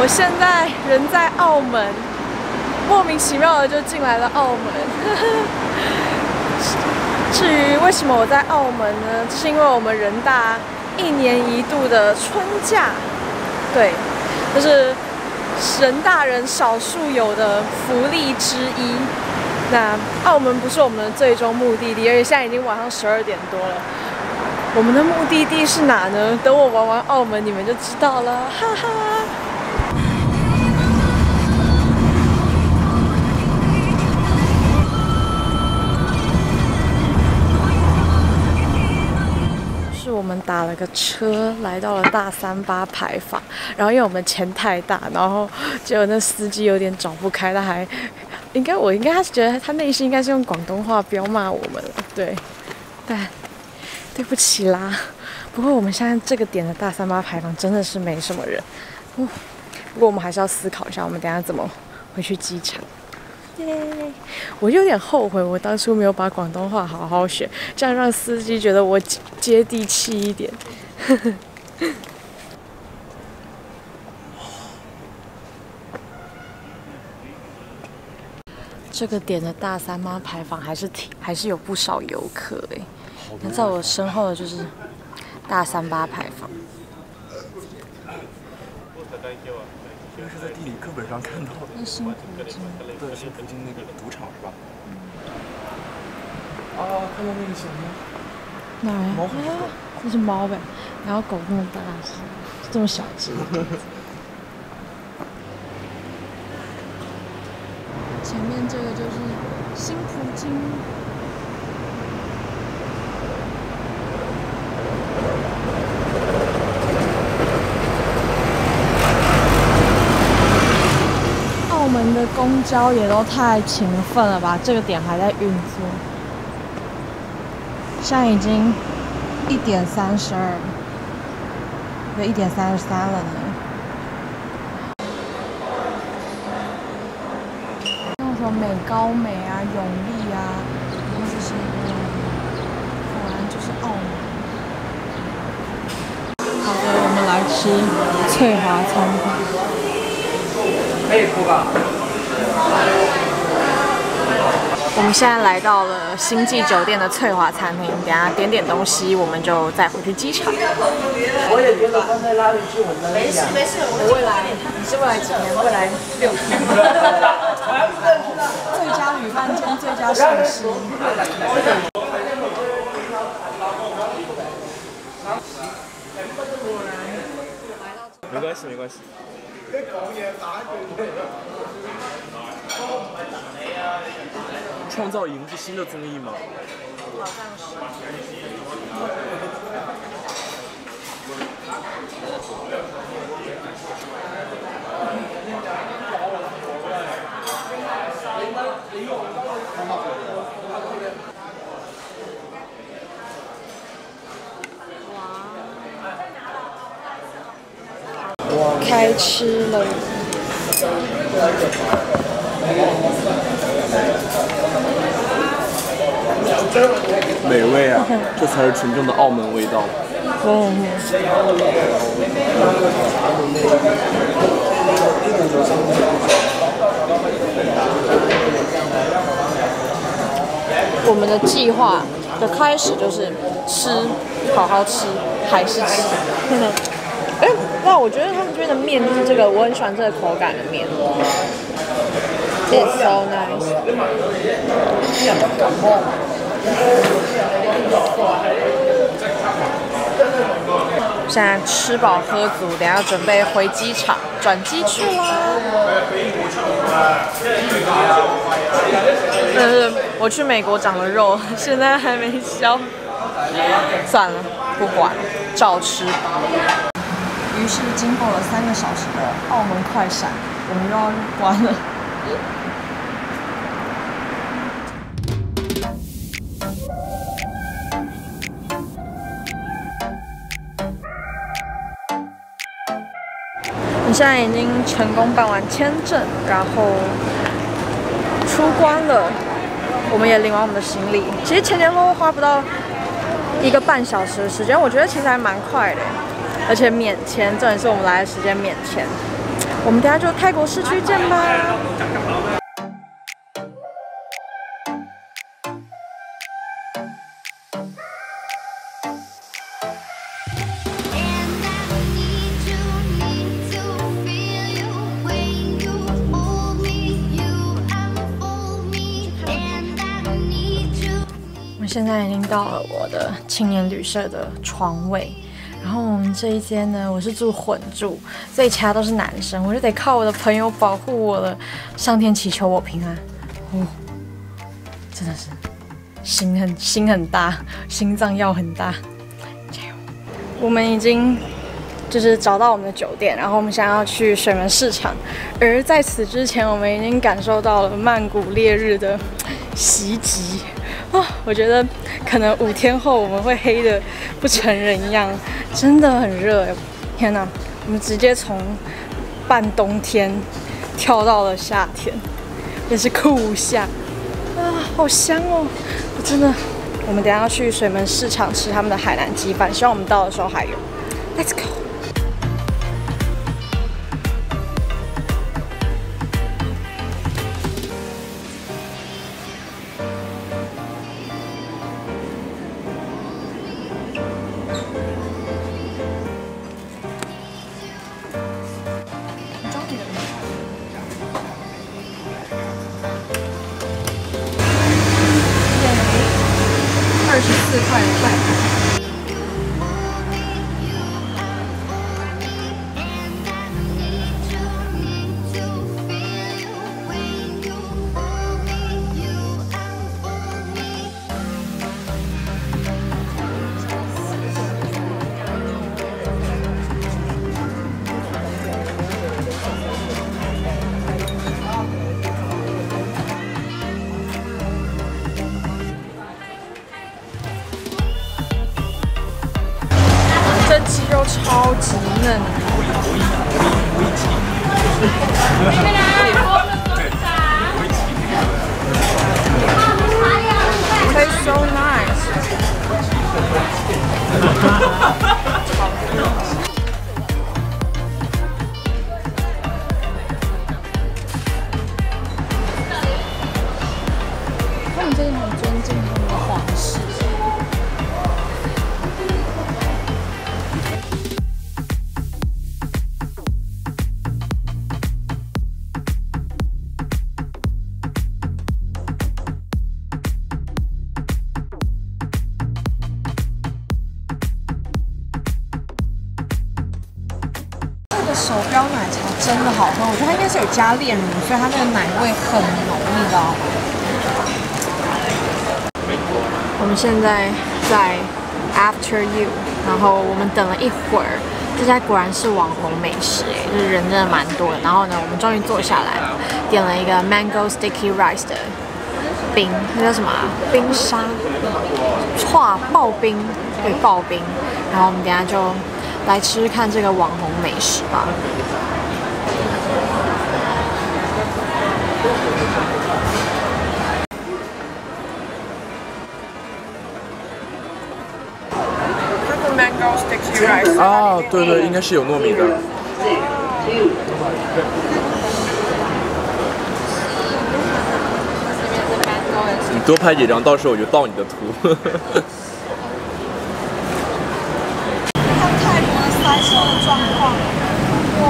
我现在人在澳门，莫名其妙的就进来了澳门。至于为什么我在澳门呢？是因为我们人大一年一度的春假，对，就是人大人少数有的福利之一。那澳门不是我们的最终目的地，而且现在已经晚上十二点多了。我们的目的地是哪呢？等我玩完澳门，你们就知道了，哈哈。打了个车来到了大三八牌坊，然后因为我们钱太大，然后结果那司机有点找不开，他还应该我应该他是觉得他内心应该是用广东话飙骂我们了，对，但。对不起啦，不过我们现在这个点的大三八牌坊真的是没什么人。不过我们还是要思考一下，我们等下怎么回去机场。耶！我有点后悔，我当初没有把广东话好好学，这样让司机觉得我接地气一点。这个点的大三巴牌坊还是挺，还是有不少游客哎。那在我身后的就是大三八牌坊。应该是在地理课本上看到的。那新葡京。对，新葡京那个赌场是吧？啊，看到那个小猫。哪呀？猫很多。那是猫呗，然后狗这么大只，这么小只。前面这个就是新葡京。公交也都太勤奋了吧！这个点还在运作，现在已经一点三十二，对一点三十三了呢。那什么美高美啊、永利啊，然后这些，果然就是澳门。好的，我们来吃翠华餐厅。可以哭吧。我们现在来到了星际酒店的翠华餐厅，等下点点东西，我们就再回去机场。我也觉得刚才拉回去，我们没事没事，我未来你是未来几年？未来六天。最佳旅伴兼最佳摄影师。没关系没关系。创造营是新的综艺吗？好像是。哇！开吃了。美味啊，这才是纯正的澳门味道。嗯。我们的计划的开始就是吃，好好吃，还是吃。哎，那我觉得他们这边的面就是这个，我很喜欢这个口感的面。It's so nice. 现在吃饱喝足，等下准备回机场转机去啦。但是我去美国长了肉，现在还没消。算了，不管，照吃。于是经过了三个小时的澳门快闪，我们又要入关了。你现在已经成功办完签证，然后出关了，我们也领完我们的行李。其实前前后后花不到一个半小时的时间，我觉得其实还蛮快的，而且免签，重点是我们来的时间免签。我们等下就泰国市区见吧。我现在已经到了我的青年旅社的床位。然后我们这一间呢，我是住混住，所以其他都是男生，我就得靠我的朋友保护我了。上天祈求我平安，哦，真的是心很心很大，心脏要很大，加油！我们已经就是找到我们的酒店，然后我们想要去水门市场，而在此之前，我们已经感受到了曼谷烈日的袭击。啊，我觉得可能五天后我们会黑的不成人一样，真的很热哎！天哪，我们直接从半冬天跳到了夏天，也是酷夏啊，好香哦！我真的，我们等下要去水门市场吃他们的海南鸡饭，希望我们到的时候还有。Let's go。二十四块半。超级嫩。Tastes so nice. 好喝，我觉得它应该是有加炼乳，所以它那个奶味很浓，你知道吗？我们现在在 After You，然后我们等了一会儿，这家果然是网红美食哎，就是人真的蛮多的。然后呢，我们终于坐下来，点了一个 Mango Sticky Rice 的冰，那叫什么？冰沙，化刨冰，对，刨冰。然后我们等下就。来吃吃看这个网红美食吧。啊，对对，应该是有糯米的。你多拍几张，到时候我就盗你的图。塞车的状况，哇！